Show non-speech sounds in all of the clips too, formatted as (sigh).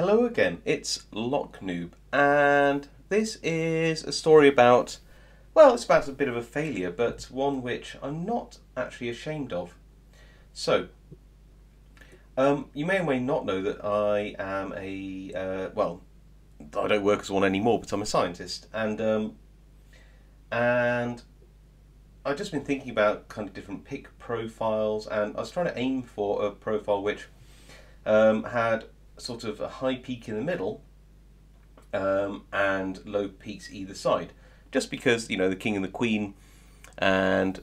Hello again, it's Locknoob, and this is a story about, well, it's about a bit of a failure, but one which I'm not actually ashamed of. So, um, you may or may not know that I am a, uh, well, I don't work as one anymore, but I'm a scientist, and um, and I've just been thinking about kind of different pick profiles, and I was trying to aim for a profile which um, had sort of a high peak in the middle um, and low peaks either side. Just because, you know, the king and the queen and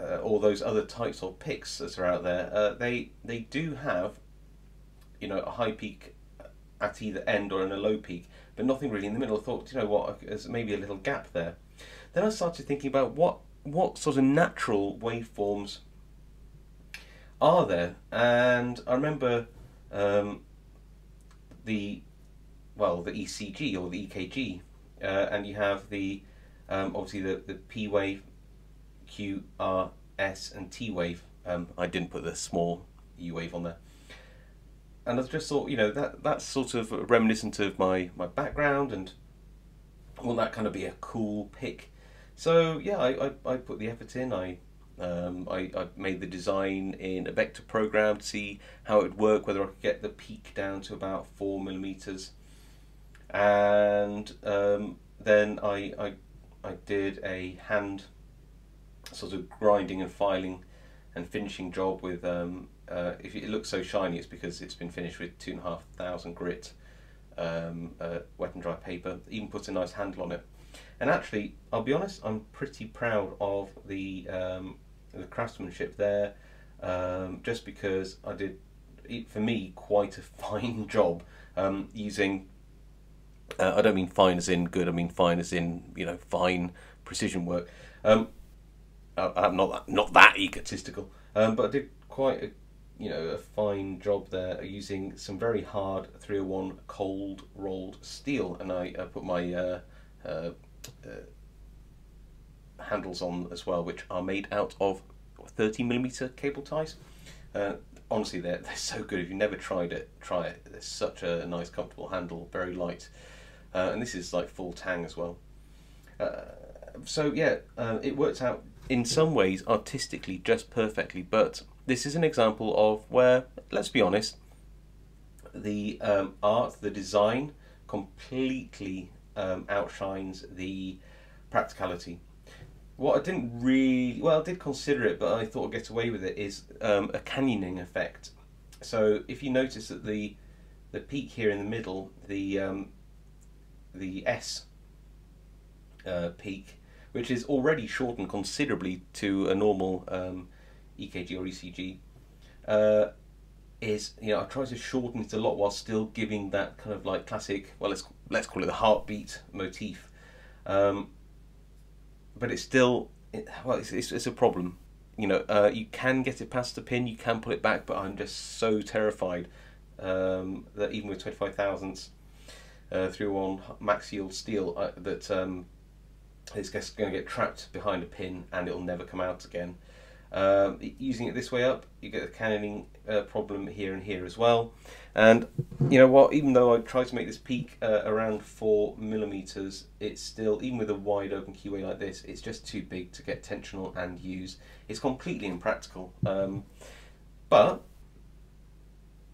uh, all those other types of picks that are out there, uh, they, they do have, you know, a high peak at either end or in a low peak, but nothing really in the middle. I thought, you know what, there's maybe a little gap there. Then I started thinking about what, what sort of natural waveforms are there, and I remember um, the well the ECG or the EKG, uh, and you have the um, obviously the the P wave, Q, R, S, and T wave. Um, I didn't put the small U wave on there, and I just thought you know that that's sort of reminiscent of my my background and will that kind of be a cool pick. So yeah, I, I, I put the effort in. I um, I, I, made the design in a vector program to see how it would work, whether I could get the peak down to about four millimeters. And um, then I, I, I did a hand sort of grinding and filing and finishing job with, um, uh, if it looks so shiny, it's because it's been finished with two and a half thousand grit um, uh, wet and dry paper. Even put a nice handle on it. And actually, I'll be honest, I'm pretty proud of the um, the craftsmanship there, um, just because I did, for me, quite a (laughs) fine job um, using. Uh, I don't mean fine as in good. I mean fine as in you know fine precision work. Um, I, I'm not that, not that egotistical, um, but I did quite a you know a fine job there using some very hard 301 cold rolled steel, and I, I put my uh, uh, uh handles on as well, which are made out of 30 millimeter cable ties. Uh, honestly, they're, (laughs) they're so good. If you've never tried it, try it. It's such a nice, comfortable handle, very light. Uh, and this is like full tang as well. Uh, so yeah, uh, it works out in some ways artistically just perfectly, but this is an example of where, let's be honest, the um, art, the design completely um, outshines the practicality what I didn't really well, I did consider it, but I thought I'd get away with it. Is um, a canyoning effect. So if you notice that the the peak here in the middle, the um, the S uh, peak, which is already shortened considerably to a normal um, EKG or ECG, uh, is you know I try to shorten it a lot while still giving that kind of like classic. Well, let's let's call it the heartbeat motif. Um, but it's still it, well, it's, it's, it's, a problem. You know, uh, you can get it past the pin, you can pull it back, but I'm just so terrified um, that even with 25 thousandths uh, through on max yield steel, uh, that um, it's just going to get trapped behind a pin and it'll never come out again. Um, using it this way up, you get a cannoning uh, problem here and here as well. And you know what? Even though I tried to make this peak uh, around four millimeters, it's still even with a wide open keyway like this, it's just too big to get tensional and use. It's completely impractical. Um, but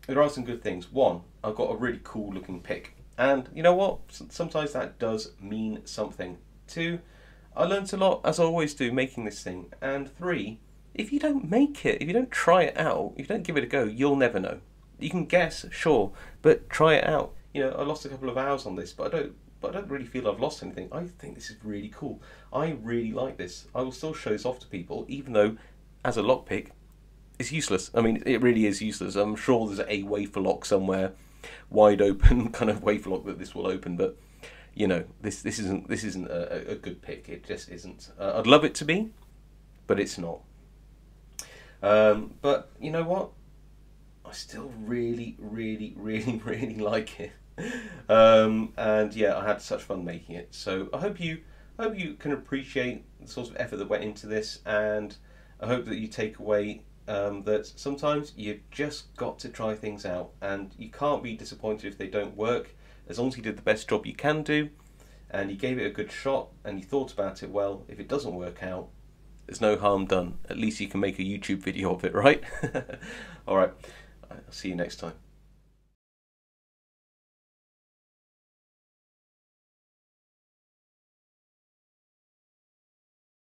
there are some good things. One, I've got a really cool looking pick, and you know what? Sometimes that does mean something. Two, I learned a lot as I always do making this thing. And three, if you don't make it, if you don't try it out, if you don't give it a go, you'll never know. You can guess, sure, but try it out. You know, I lost a couple of hours on this, but I don't. But I don't really feel I've lost anything. I think this is really cool. I really like this. I will still show this off to people, even though, as a lockpick, it's useless. I mean, it really is useless. I'm sure there's a wafer lock somewhere, wide open (laughs) kind of wafer lock that this will open, but you know, this this isn't this isn't a, a good pick. It just isn't. Uh, I'd love it to be, but it's not. Um, but you know what? I still really, really, (laughs) really, really like it. Um, and yeah, I had such fun making it. So I hope you, I hope you can appreciate the sort of effort that went into this, and I hope that you take away um, that sometimes you've just got to try things out, and you can't be disappointed if they don't work. As long as you did the best job you can do, and you gave it a good shot, and you thought about it well. If it doesn't work out, there's no harm done. At least you can make a YouTube video of it, right? (laughs) All right, I'll see you next time.